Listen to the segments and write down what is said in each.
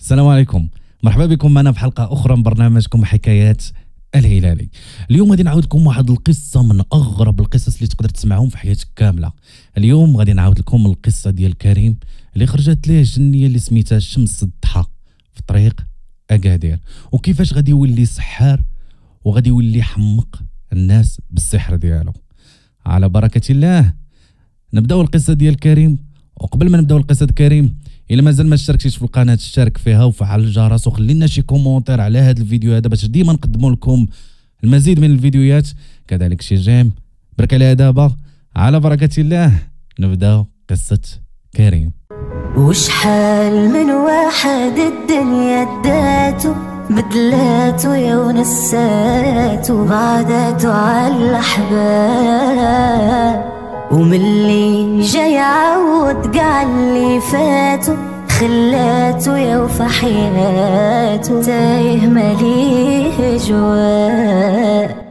السلام عليكم. مرحبا بكم معنا في حلقة أخرى من برنامجكم حكايات الهلالي. اليوم غادي نعاود لكم واحد القصة من أغرب القصص اللي تقدر تسمعهم في حياتك كاملة. اليوم غادي نعاود لكم القصة ديال كريم اللي خرجت ليه الجنيه اللي سميتها شمس الضحى في طريق أكادير. وكيفاش غادي يولي سحار وغادي يولي يحمق الناس بالسحر ديالو. على بركة الله نبداو القصة ديال كريم. وقبل ما نبداو القصة كريم إلا مازال ما اشتركتيش في القناة اشترك فيها وفعل الجرس وخلي لنا شي commentaire على هذا الفيديو هذا باش ديما نقدموا لكم المزيد من الفيديوهات. كذلك شي j'aime. برك عليها دابا على بركة الله نبداو قصة كريم. وشحال من واحد الدنيا داتو بدلاتو يا ونساتو بعداتو على الأحباب وملي جاي عود قال اللي فاتو خلاتو يا وفى حياتو تايه مليه جواب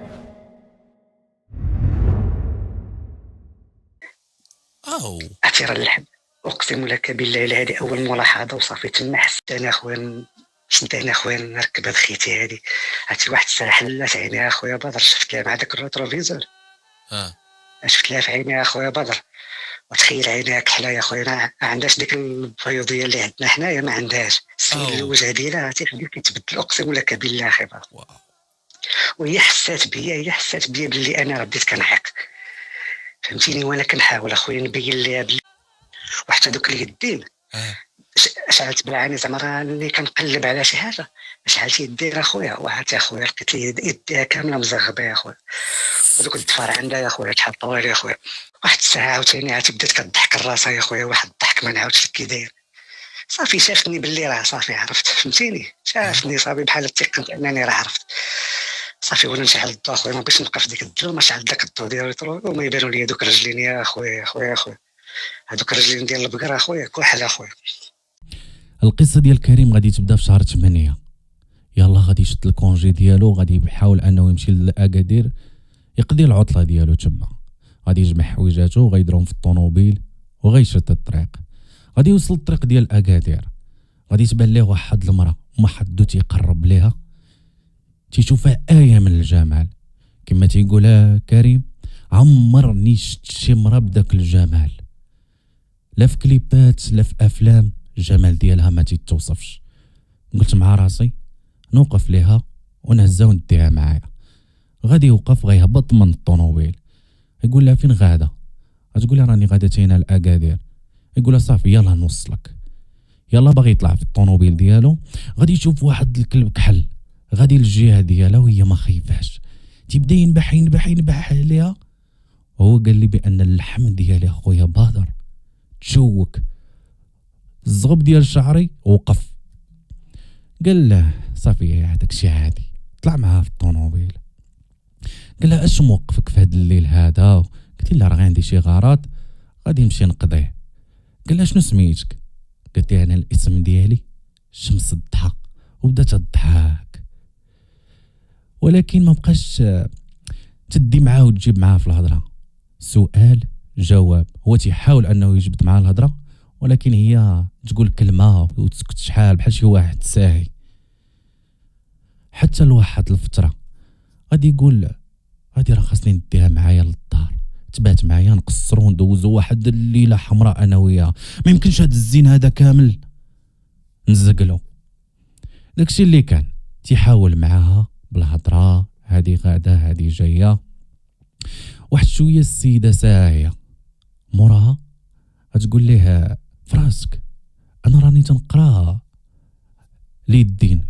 أو. اعتراض اللحم أقسم لك بالله هذه أول ملاحظة وصافي تما حسيت أنا أخويا شنت أنا أخويا نركب هاد خيتي هادي عرفتي واحد الساعة حلات عيني أخويا بدر شفت لها مع داك الروتروفيزور آه. شفت لها في عيني أخويا بدر وتخيل عينيها كحله يا خويا ما عندهاش ديك البيوضيه اللي عندنا حنايا ما عندهاش. السيد. الوجه ديالها تيخليك كيتبدل أقسم لك بالله بدر وهي حسات بيا هي حسات بيا باللي أنا بديت كنعيق فهمتيني؟ وأنا كنحاول أخويا نبين ليها بلي وحتى دوك اليدين ش- شعلت بالعاني زعما راني كنقلب على شي حاجة. شعلت يدي أخويا؟ وعرفتي أخويا لقيت يديها كاملة مزغبة يا أخويا. ودوك الضفار عندها يا اخويا تحط طوالي يا اخويا واحد الساعة عاوتاني عاد بدات كضحك الراسها يا اخويا واحد الضحك ما نعاودش لك كي داير صافي شافني باللي راه صافي عرفت فهمتيني؟ شافني صافي بحال تيقنت أنني راه عرفت. صافي وأنا نشعل الضو أخويا ما بغيتش نبقى في ديك الظلمه شعل داك الضو ديال وما يبانوا لي دوك الرجلين يا أخويا يا أخويا يا أخويا. هذوك الرجلين ديال البقرة أخويا كحل أخويا. القصة ديال كريم غادي تبدأ في شهر 8 يلا غادي يشد الكونجي ديالو غادي يحاول أنه يمشي لاكادير يقضي العطلة ديالو تما. غادي يجمع حويجاتو وغيديرهم في الطوموبيل وغيشد الطريق. غادي يوصل الطريق ديال أكادير. غادي تبان ليه واحد المرأة وما حدو تيقرب ليها. تيشوفها آية من الجمال. كما تيقولها كريم عمرني شفت شي مرا بداك الجمال. لا في كليبات لا في أفلام الجمال ديالها ما تيتوصفش. قلت مع راسي نوقف ليها ونهزها ونديها معايا. غادي يوقف غيهبط من الطوموبيل. يقول لها فين غادا غتقول لها راني غادا تينا لاكادير يقول لها صافي يلا نوصلك. يلا باغي يطلع في الطوموبيل ديالو. غادي يشوف واحد الكلب كحل. غادي للجهة ديالها وهي ما خايفاش تيبدا ينبح ينبح ينبح عليها. وهو قال لي بأن اللحم ديالي أخويا بادر تشوك. الزغب ديال شعري وقف. قال له صافي هذاك شي عادي. طلع معاه في الطوموبيل. قال له أش موقفك في هذا الليل هذا؟ قلت له راه عندي شي غرض غادي نمشي نقضيه. قال له شنو سميتك؟ له أنا الاسم ديالي شمس الضحى وبدات تضحك. ولكن ما بقاش آه، تدي معاه وتجيب معاه في الهضرة. سؤال جواب. هو تيحاول أنه يجبد معاه الهضرة ولكن هي تقول كلمة وتسكت شحال بحال شي واحد ساهي. حتى لواحد الفترة غادي يقول غادي راه خاصني نديها معايا للدار. تبات معايا نقصرو وندوزو واحد الليلة حمراء أنا وياها. ما يمكنش هاد الزين هذا كامل. نزقلو. داكشي اللي كان تيحاول معاها بالهضرة هادي غادة هادي جاية. واحد شوية السيدة ساهية. موراها غتقول ليه فراسك أنا راني تنقرا لي الدين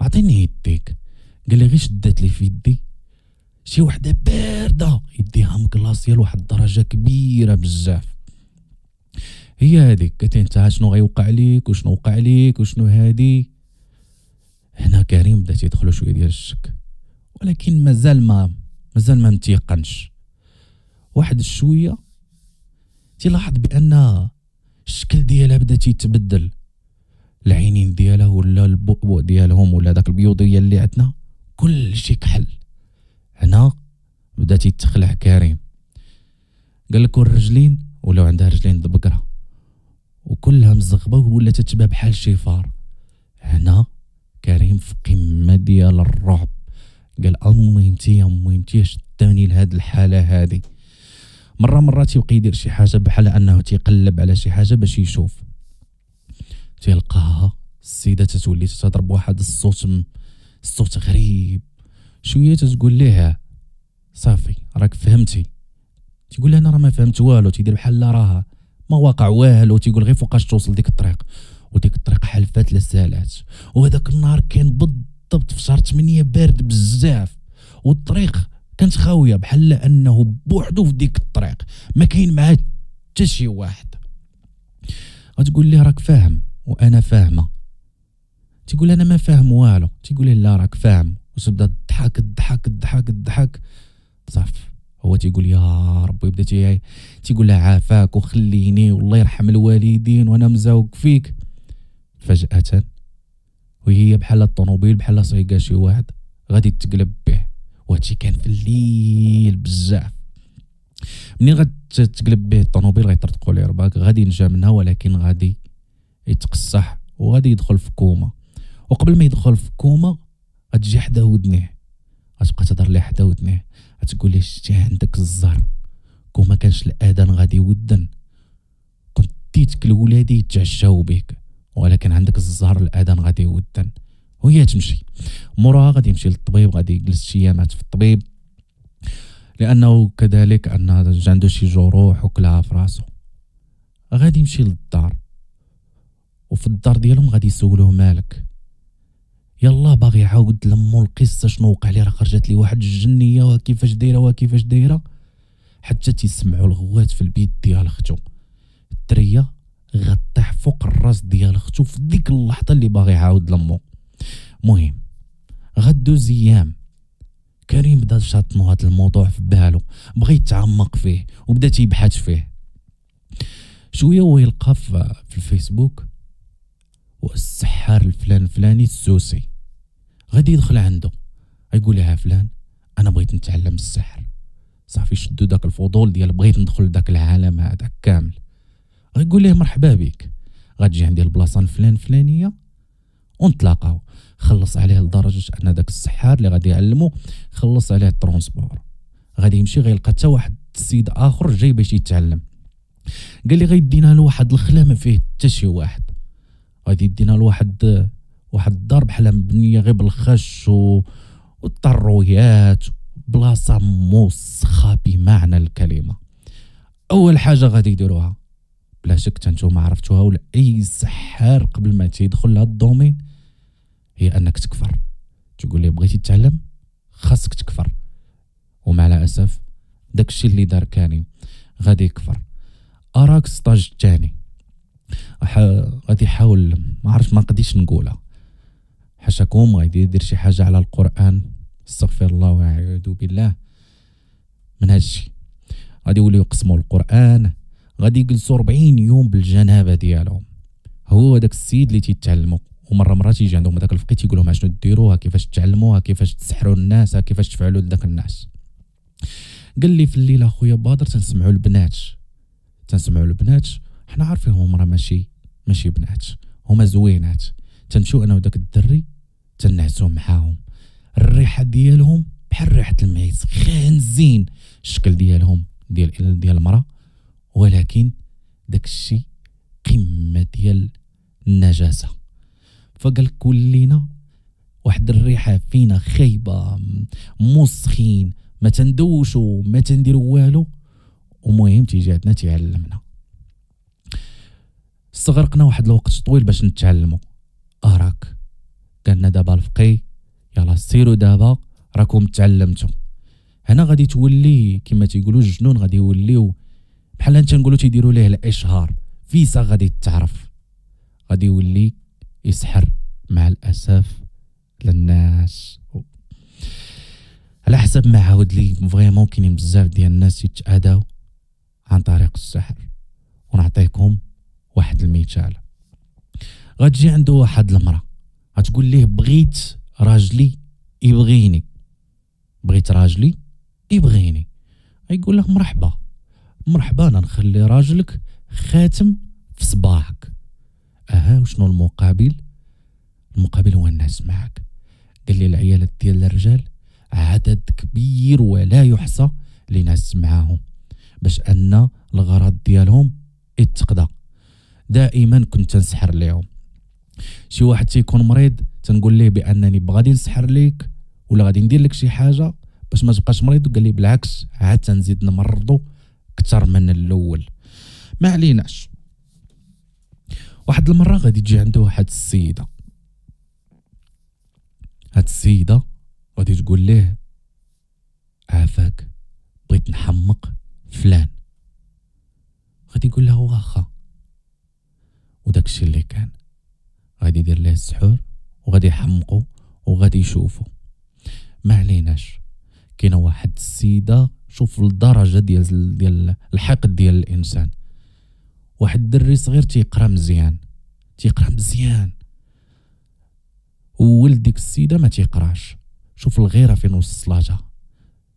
عطيني يديك. قال لي غير شدات لي في يدي. شي وحدة باردة. يديها مكلاصيه لواحد الدرجة كبيرة بزاف. هي هذيك قالت أنت شنو غيوقع ليك؟ وشنو وقع ليك؟ وشنو هادي؟ هنا كريم بدا تيدخلو شوية ديال الشك. ولكن مازال ما مازال ما متيقنش. واحد الشويه تيلاحظ بأن الشكل ديالها بدا تيتبدل. العينين ديالها ولا البؤبؤ ديالهم ولا داك البيوضية اللي عندنا كل شي كحل. هنا بدا تيتخلع كريم. قال لك والرجلين ولاو عندها رجلين د بقره وكلها مزغبة ولا تتبع بحال شي فار. هنا كريم في قمة ديال الرعب. قال امي انتي امي انتي شداني لهاد الحالة هادي؟ مرة مرة تيبقى يدير شي حاجة بحال أنه تيقلب على شي حاجة باش يشوف. تيلقاها السيدة تتولي تضرب واحد الصوت م... الصوت غريب. شوية تتقول ليه صافي راك فهمتي. تيقول لها أنا راه ما فهمت والو تيدير بحال راه ما واقع والو تيقول غير فوقاش توصل ديك الطريق. وديك الطريق حلفات لسالات وهذاك النهار كان بالضبط في شهر 8 بارد بزاف. والطريق كانت خاوية بحال أنه بوحدو في ديك الطريق. ما كاين معاه حتى شي واحد. غتقول ليه راك فاهم؟ وأنا فاهمة. تيقول أنا ما فاهم والو. تيقول لا راك فاهم. وتبدا تضحك تضحك تضحك تضحك صافي هو تيقول يا ربي بدا تي تيقول لها عافاك وخليني والله يرحم الوالدين وأنا مزوق فيك. فجأة وهي بحال الطوموبيل بحال صيقا شي واحد غادي تقلب به. وهادشي كان في الليل بزاف. منين غتقلب به الطوموبيل؟ غيطرطقوا ليه رباك غادي ينجا منها ولكن غادي يتقصح وغادي يدخل في كوما. وقبل ما يدخل في كوما غتجي حدا ودنيه غتبقى تهضر ليه حدا ودنيه غتقول ليه شتي عندك الزهر كون ما كانش الآذان غادي يودن. كنت ديتك الولادي يتعشاو بك ولكن عندك الزهر الآذان غادي يودن. وهي تمشي. موراها غادي يمشي للطبيب غادي يجلس شي ايامات في الطبيب. لأنه كذلك أن عنده شي جروح وكلها في راسو. غادي يمشي للدار. وفي الدار ديالهم غادي يسولوه مالك. يلا باغي يعاود لمو القصة شنو وقع لي؟ راه خرجت لي واحد الجنيه وكيفاش دايرة وكيفاش دايرة؟ حتى تيسمعوا الغوات في البيت ديال اختو الدريه غطيح فوق الراس ديال اختو في ديك اللحظة اللي باغي يعاود لمو. مهم غدوز أيام كريم بدا شاطنو هاد الموضوع في بالو. بغى يتعمق فيه وبدا تيبحث فيه. شوية هو يلقى في الفيسبوك. والسحار الفلان الفلاني السوسي غادي يدخل عنده. يقول لها فلان أنا بغيت نتعلم السحر. صافي شدو داك الفضول ديال بغيت ندخل لداك العالم هذا كامل. غيقول ليه مرحبا بك. غتجي عندي البلاصة الفلان الفلانية. ونتلاقاو. خلص عليه لدرجة أن داك السحار اللي غادي يعلمو خلص عليه ال transport. غادي يمشي غيلقى حتى واحد السيد آخر جاي باش يتعلم. قال لي غيدينا له واحد الخلا ما فيه حتى شي واحد. غادي يدينا لواحد واحد الدار بحال مبنية غير بالخش و... والطرويات بلاصة موسخة بمعنى الكلمة. أول حاجة غادي يديروها بلا شك نتوما عرفتوها ولا أي سحار قبل ما تيدخل لهاد الدومين هي أنك تكفر. تقول لي بغيتي تتعلم؟ خاصك تكفر. ومع الأسف داكشي اللي دار كاني غادي يكفر. أراك ستاج الثاني غادي يحاول ما عرفت ما نقديش نقولها. حاشاكم غادي يدير شي حاجة على القرآن. استغفر الله واعوذ بالله. من هادشي غادي يوليو يقسموا القرآن. غادي يجلسوا 40 يوم بالجنابة ديالهم. هو داك السيد اللي تيتعلموا. ومرة مرة تيجي عندهم داك الفقيه تيقول لهم شنو ديروها كيفاش تعلموها كيفاش تسحروا الناس؟ كيفاش تفعلوا لذاك الناس؟ قال لي في الليل أخويا بادر تنسمعوا البنات. تنسمعوا البنات. حنا عارفينهم راه ماشي ماشي بنات. هما زوينات. تنمشيو أنا وداك الدري تنعسو معاهم. الريحة ديالهم بحال ريحة المعيز خانزين الشكل ديالهم ديال ديال المرأة. ولكن داك الشيء قمة ديال النجاسة. فقال كلنا واحد الريحة فينا خايبة موسخين ما تندوشو ما تنديرو والو. ومهم تيجي عندنا تيعلمنا. استغرقنا واحد الوقت طويل باش نتعلمو. اراك قالنا دابا الفقي يلا سيروا دابا راكم تعلمتوا هنا غادي تولي كما تيقولوا الجنون غادي يوليو. بحال انت نقولوا تيديروا ليه الإشهار. فيسا غادي تعرف. غادي يولي يسحر مع الأسف للناس. على حسب ما عاود لي فريمون كاينين بزاف ديال الناس يتاداو عن طريق السحر. المثال غتجي عنده واحد المرأة غتقول ليه بغيت راجلي يبغيني؟ بغيت راجلي يبغيني. يقول لك مرحبا مرحبا أنا نخلي راجلك خاتم في صباحك. أها وشنو المقابل؟ المقابل هو الناس معك قال لي العيالات ديال الرجال عدد كبير ولا يحصى اللي ناس معاهم باش أن الغرض ديالهم يتقضى. دائما كنت نسحر لهم شي واحد تيكون مريض تنقول ليه بأنني بغادي نسحر ليك ولا غادي ندير لك شي حاجة؟ باش ما تبقاش مريض وقال لي بالعكس عاد تنزيد نمرضو أكثر من الأول. ما عليناش. واحد المرة غادي تجي عنده واحد السيدة. هاد السيدة غادي تقول ليه عافاك بغيت نحمق فلان. غادي يقول لها واخا. وداك الشيء اللي كان. غادي يدير ليه السحور وغادي يحمقو وغادي يشوفو. ما عليناش. كاينة واحد السيدة شوف الدرجة ديال ديال الحقد ديال الإنسان. واحد الدري صغير تيقرا مزيان. تيقرا مزيان. وولد ديك السيدة ما تيقراش. شوف الغيرة فين وصلاتها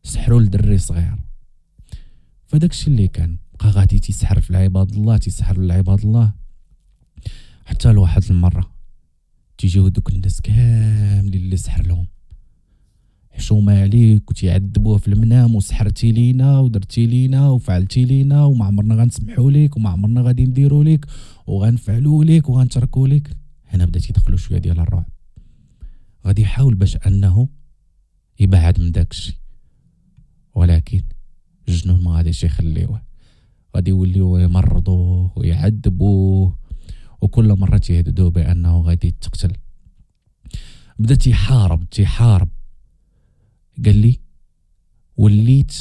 سحروا لدري صغير. فداك الشيء اللي كان. بقى غادي تيسحر في العباد الله تيسحر في العباد الله. حتى لواحد المرة تيجيو دوك الناس كاملين اللي سحر لهم. حشومه عليك وتيعذبوه في المنام وسحرتي لينا ودرتي لينا وفعلتي لينا وما عمرنا غنسمحوا لك وما عمرنا غادي نديروا لك وغنفعلوا لك وغنتركوا لك هنا بدا تيدخلوا شوية ديال الرعب. غادي يحاول باش أنه يبعد من داك الشيء ولكن الجنون ما غاديش يخليوه. غادي يوليو يمرضوه ويعذبوه. وكل مرة تيهددوه بأنه غادي تقتل. بدا تيحارب تيحارب قال لي وليت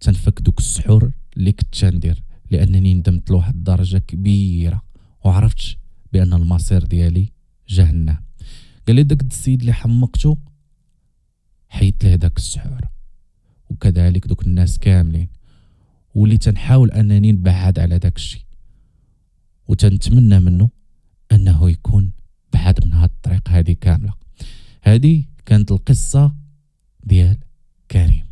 تنفك دوك السحور اللي كنت تندير لأنني ندمت لواحد الدرجة كبيرة. وعرفت بأن المصير ديالي جهنم. قال لي داك السيد اللي حمقته حيت له داك السحور. وكذلك دوك الناس كاملين. ولي تنحاول أنني نبعد على داك الشيء. وتنتمنى منه أنه يكون بعد من هاد الطريق هذه كاملة. هذه كانت القصة ديال كريم.